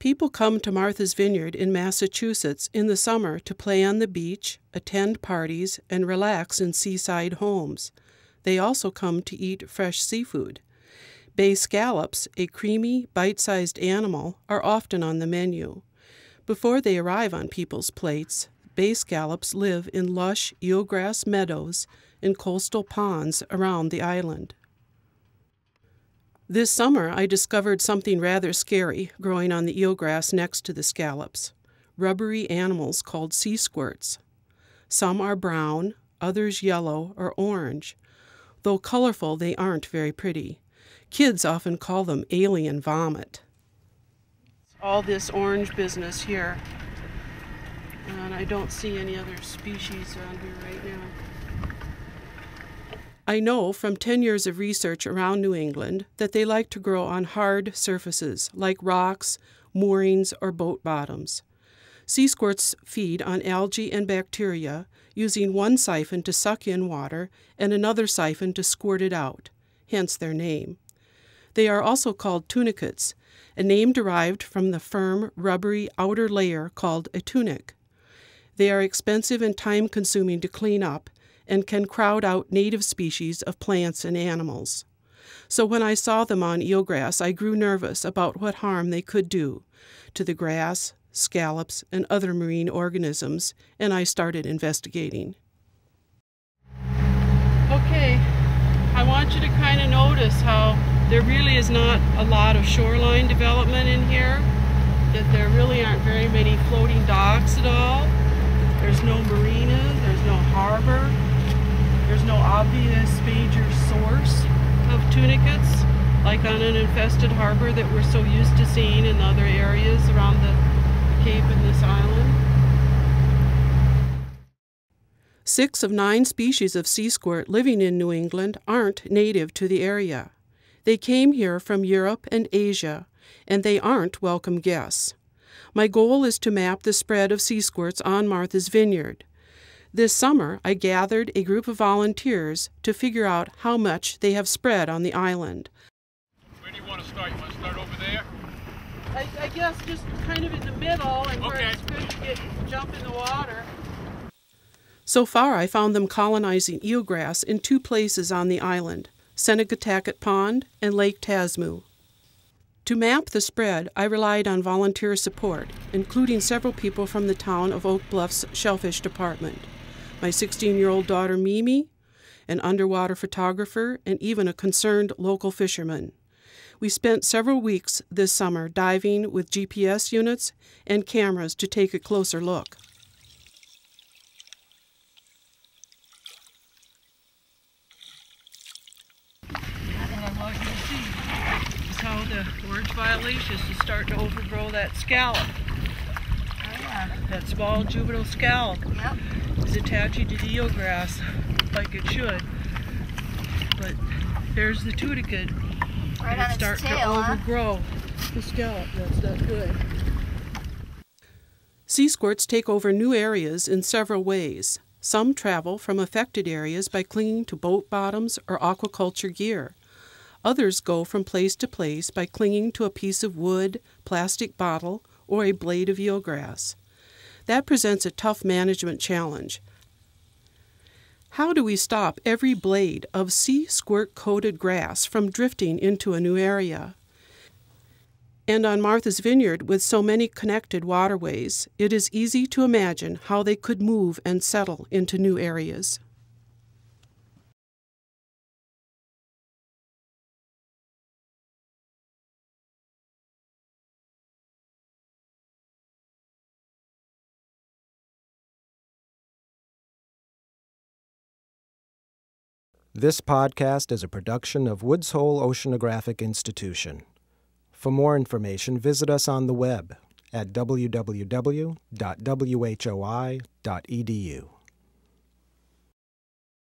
People come to Martha's Vineyard in Massachusetts in the summer to play on the beach, attend parties, and relax in seaside homes. They also come to eat fresh seafood. Bay scallops, a creamy, bite sized animal, are often on the menu. Before they arrive on people's plates, bay scallops live in lush eelgrass meadows and coastal ponds around the island. This summer, I discovered something rather scary growing on the eelgrass next to the scallops rubbery animals called sea squirts. Some are brown, others yellow or orange. Though colorful, they aren't very pretty. Kids often call them alien vomit. All this orange business here, and I don't see any other species around here right now. I know from 10 years of research around New England that they like to grow on hard surfaces like rocks, moorings, or boat bottoms. Sea squirts feed on algae and bacteria, using one siphon to suck in water and another siphon to squirt it out, hence their name. They are also called tunicates, a name derived from the firm, rubbery outer layer called a tunic. They are expensive and time consuming to clean up and can crowd out native species of plants and animals. So when I saw them on eelgrass, I grew nervous about what harm they could do to the grass, scallops, and other marine organisms, and I started investigating. Okay, I want you to kind of notice how there really is not a lot of shoreline development in here, that there really aren't very many floating docks at all. There's no marinas, there's no harbor, obvious major source of tunicates, like on an infested harbor that we're so used to seeing in other areas around the cape in this island. Six of nine species of sea squirt living in New England aren't native to the area. They came here from Europe and Asia, and they aren't welcome guests. My goal is to map the spread of sea squirts on Martha's Vineyard. This summer, I gathered a group of volunteers to figure out how much they have spread on the island. Where do you want to start? You want to start over there? I, I guess just kind of in the middle and where it's good to get jump in the water. So far, I found them colonizing eelgrass in two places on the island Sengekontacket Pond and Lake Tashmoo. To map the spread, I relied on volunteer support, including several people from the town of Oak Bluff's Shellfish Department my 16 year old daughter Mimi, an underwater photographer, and even a concerned local fisherman. We spent several weeks this summer diving with GPS units and cameras to take a closer look. what you see is how the orange violaceus is starting to overgrow that scallop. Oh, yeah. That small juvenile scallop. Yep is attaching to the eelgrass like it should. But there's the tunicate. Right and it's starting to huh? overgrow the scallop. That's not good. Sea squirts take over new areas in several ways. Some travel from affected areas by clinging to boat bottoms or aquaculture gear. Others go from place to place by clinging to a piece of wood, plastic bottle, or a blade of eelgrass. That presents a tough management challenge. How do we stop every blade of sea squirt coated grass from drifting into a new area? And on Martha's Vineyard, with so many connected waterways, it is easy to imagine how they could move and settle into new areas. This podcast is a production of Woods Hole Oceanographic Institution. For more information, visit us on the web at www.whoi.edu.